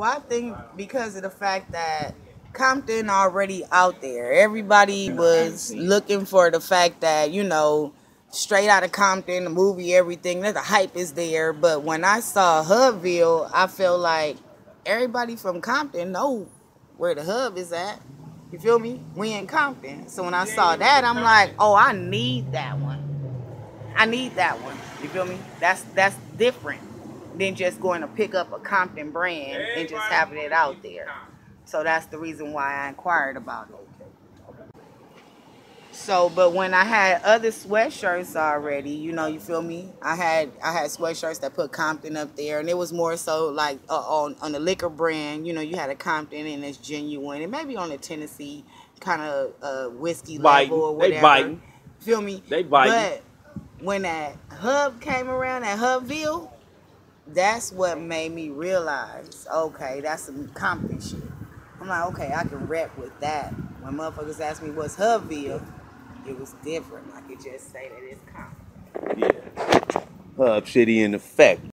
Well, I think because of the fact that Compton already out there. Everybody was looking for the fact that, you know, straight out of Compton, the movie, everything, that the hype is there. But when I saw Hubville, I felt like everybody from Compton know where the hub is at. You feel me? We in Compton. So when I saw that, I'm like, oh, I need that one. I need that one. You feel me? That's that's different than just going to pick up a Compton brand and just having it out there. So that's the reason why I inquired about it. So, but when I had other sweatshirts already, you know, you feel me? I had I had sweatshirts that put Compton up there, and it was more so like uh, on on the liquor brand. You know, you had a Compton and it's genuine, and maybe on the Tennessee kind of uh, whiskey Biting. level or They whatever. biting. Feel me? They biting. But when that hub came around, that Hubville, that's what made me realize, okay, that's some Compton shit. I'm like, okay, I can rap with that. When motherfuckers ask me what's Hubville, it was different. I could just say that it's Compton. Yeah. Hub City in effect.